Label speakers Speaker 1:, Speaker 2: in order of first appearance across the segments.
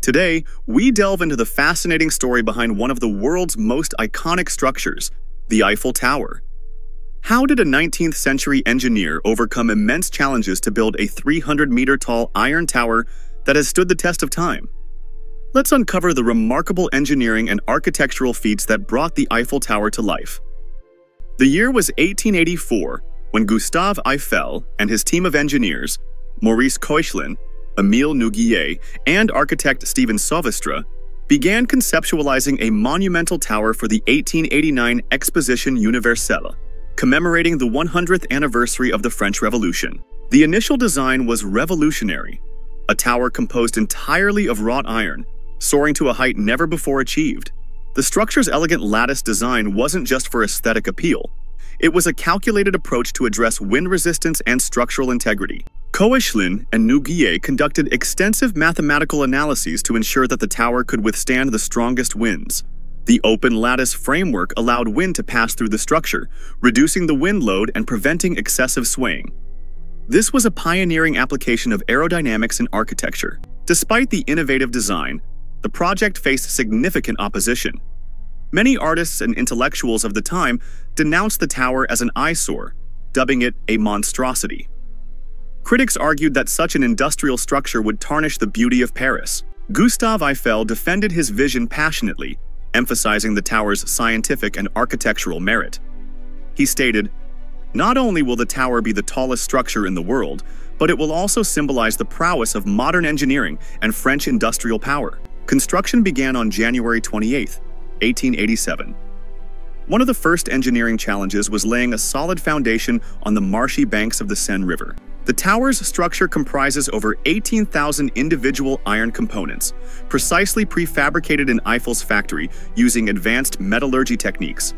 Speaker 1: Today, we delve into the fascinating story behind one of the world's most iconic structures, the Eiffel Tower. How did a 19th century engineer overcome immense challenges to build a 300 meter tall iron tower that has stood the test of time? Let's uncover the remarkable engineering and architectural feats that brought the Eiffel Tower to life. The year was 1884 when Gustave Eiffel and his team of engineers, Maurice Koechlin, Emile Nouguier, and architect Stephen Sauvestre, began conceptualizing a monumental tower for the 1889 Exposition Universelle, commemorating the 100th anniversary of the French Revolution. The initial design was revolutionary, a tower composed entirely of wrought iron, soaring to a height never before achieved. The structure's elegant lattice design wasn't just for aesthetic appeal, it was a calculated approach to address wind resistance and structural integrity. Koechlin and Nouguier conducted extensive mathematical analyses to ensure that the tower could withstand the strongest winds. The open lattice framework allowed wind to pass through the structure, reducing the wind load and preventing excessive swaying. This was a pioneering application of aerodynamics in architecture. Despite the innovative design, the project faced significant opposition. Many artists and intellectuals of the time denounced the tower as an eyesore, dubbing it a monstrosity. Critics argued that such an industrial structure would tarnish the beauty of Paris. Gustave Eiffel defended his vision passionately, emphasizing the tower's scientific and architectural merit. He stated, Not only will the tower be the tallest structure in the world, but it will also symbolize the prowess of modern engineering and French industrial power. Construction began on January 28, 1887. One of the first engineering challenges was laying a solid foundation on the marshy banks of the Seine River. The tower's structure comprises over 18,000 individual iron components, precisely prefabricated in Eiffel's factory using advanced metallurgy techniques.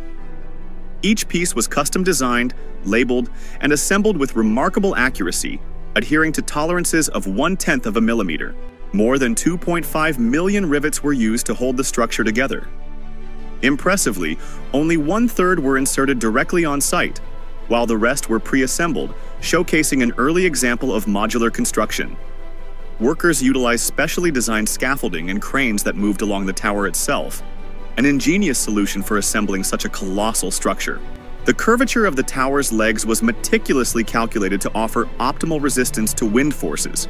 Speaker 1: Each piece was custom designed, labeled, and assembled with remarkable accuracy, adhering to tolerances of one-tenth of a millimeter. More than 2.5 million rivets were used to hold the structure together. Impressively, only one-third were inserted directly on site, while the rest were pre-assembled, showcasing an early example of modular construction. Workers utilized specially designed scaffolding and cranes that moved along the tower itself, an ingenious solution for assembling such a colossal structure. The curvature of the tower's legs was meticulously calculated to offer optimal resistance to wind forces.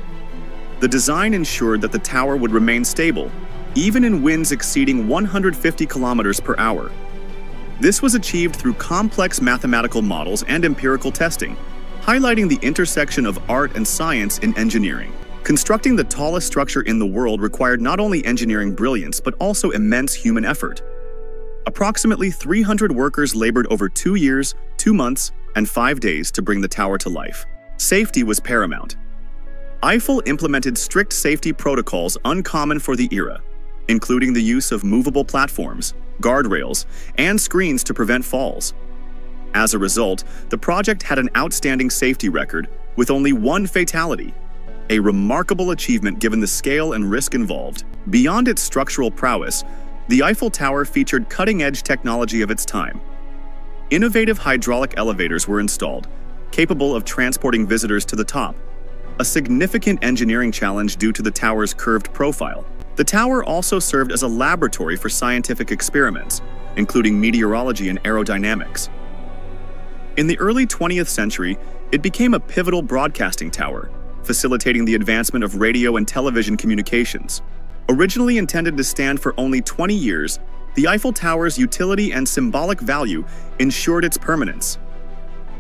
Speaker 1: The design ensured that the tower would remain stable, even in winds exceeding 150 kilometers per hour. This was achieved through complex mathematical models and empirical testing, highlighting the intersection of art and science in engineering. Constructing the tallest structure in the world required not only engineering brilliance but also immense human effort. Approximately 300 workers labored over two years, two months, and five days to bring the tower to life. Safety was paramount. Eiffel implemented strict safety protocols uncommon for the era, including the use of movable platforms, guardrails, and screens to prevent falls. As a result, the project had an outstanding safety record with only one fatality, a remarkable achievement given the scale and risk involved. Beyond its structural prowess, the Eiffel Tower featured cutting-edge technology of its time. Innovative hydraulic elevators were installed, capable of transporting visitors to the top, a significant engineering challenge due to the tower's curved profile. The tower also served as a laboratory for scientific experiments, including meteorology and aerodynamics. In the early 20th century, it became a pivotal broadcasting tower, facilitating the advancement of radio and television communications. Originally intended to stand for only 20 years, the Eiffel Tower's utility and symbolic value ensured its permanence.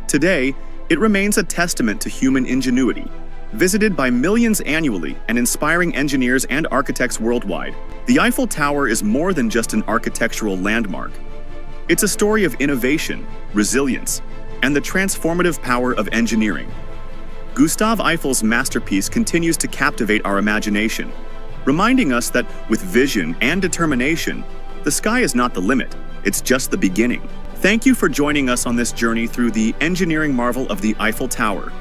Speaker 1: Today, it remains a testament to human ingenuity, Visited by millions annually and inspiring engineers and architects worldwide, the Eiffel Tower is more than just an architectural landmark. It's a story of innovation, resilience, and the transformative power of engineering. Gustave Eiffel's masterpiece continues to captivate our imagination, reminding us that with vision and determination, the sky is not the limit, it's just the beginning. Thank you for joining us on this journey through the engineering marvel of the Eiffel Tower.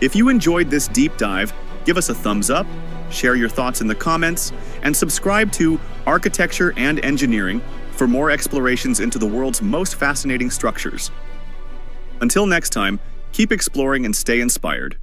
Speaker 1: If you enjoyed this deep dive, give us a thumbs up, share your thoughts in the comments, and subscribe to Architecture and Engineering for more explorations into the world's most fascinating structures. Until next time, keep exploring and stay inspired.